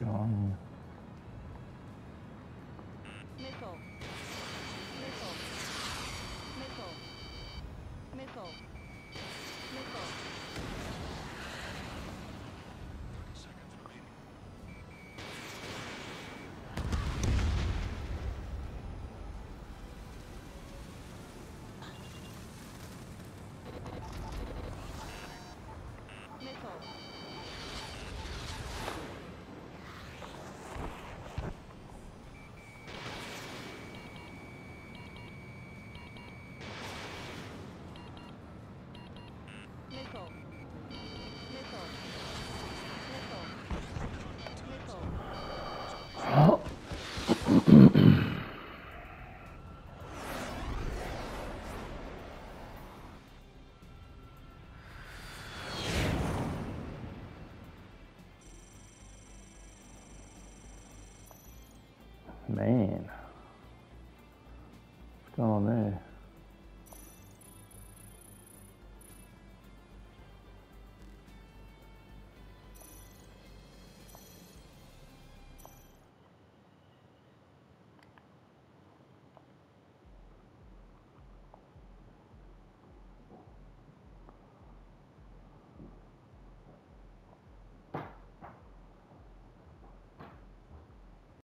going on. Missile. Missile. Man. What's going on there?